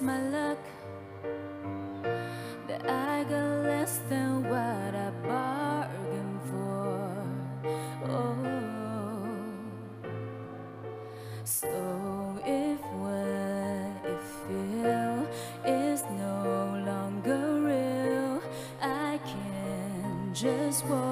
my luck that I got less than what I bargained for. Oh, so if what you feel is no longer real, I can just walk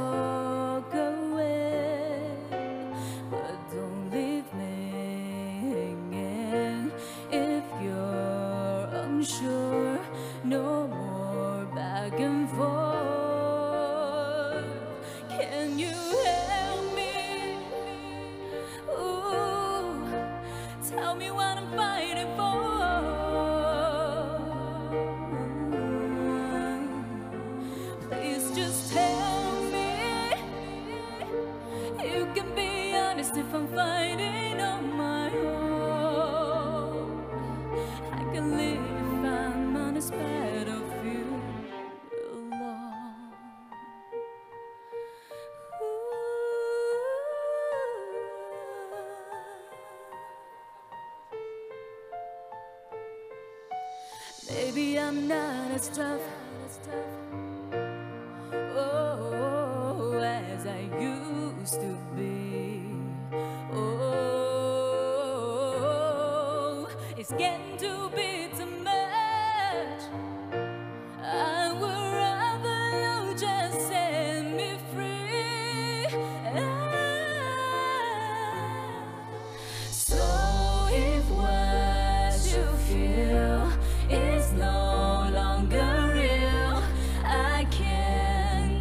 Maybe I'm not as tough. Oh, as I used to be. Oh, it's getting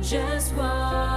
just walk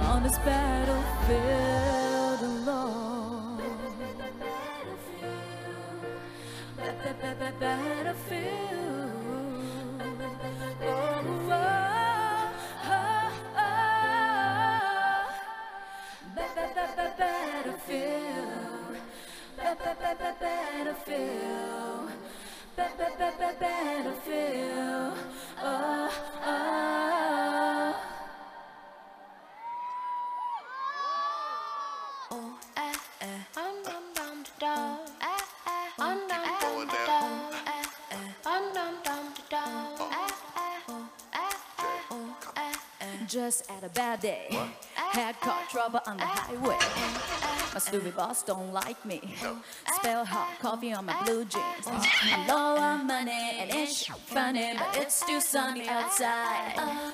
on this battlefield alone. Ba- ba- ba- ba- Battlefield. Oh, eh, eh. Um. Eh, eh. Um. Eh, eh. Um. Eh, eh. Oh, eh, eh. Oh, eh, eh. Just had a bad day. Had car trouble on the highway. My stupid boss don't like me. Spill hot coffee on my blue jeans. I'm low on money and it's funny, but it's too sunny outside.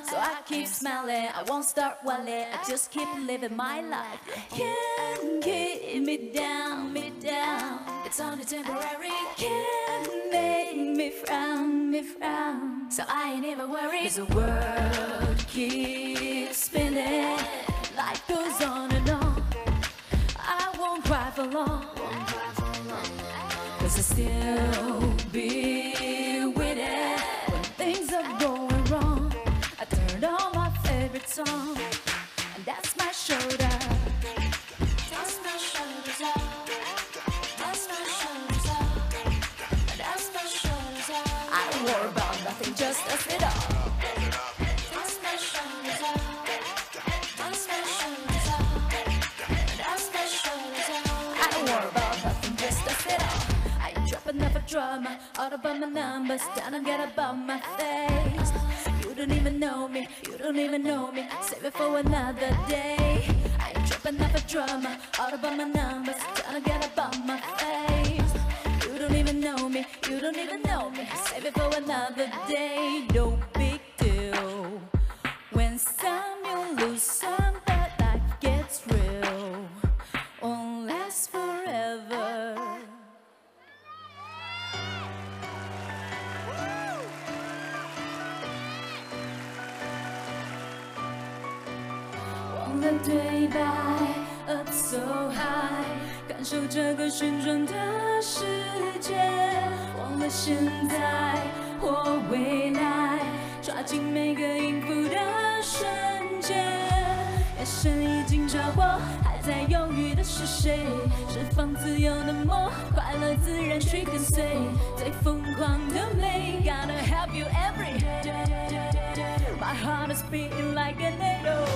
So I keep smiling. I won't start whiling. I just keep living my life. Can't keep me down, me down. It's only temporary. Can't make me frown, me frown. So I ain't even worried. 'Cause the world keeps spinning. Life goes on Cause I still be with it When things are going wrong, I turn on my favorite song. Numbers, don't get about my face. You don't even know me, you don't even know me. Save it for another day. I ain't tripping off a drama. All about my numbers, don't get about my face. You don't even know me, you don't even know me. Save it for another day. No 的对白，Up so high，感受这个旋转的世界。忘了现在或未来，抓紧每个音符的瞬间。夜深已经着火，还在犹豫的是谁？释放自由的魔，快乐自然去跟随，最疯狂的美。，Gonna have you every day. My heart is beating like an arrow.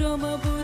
多么不。